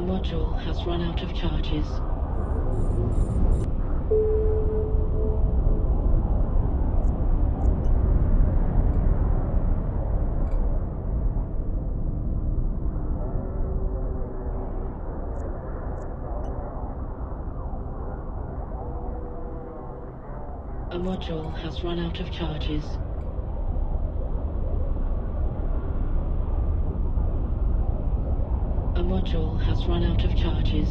module has run out of charges. A module has run out of charges. A module has run out of charges.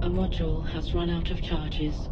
A module has run out of charges.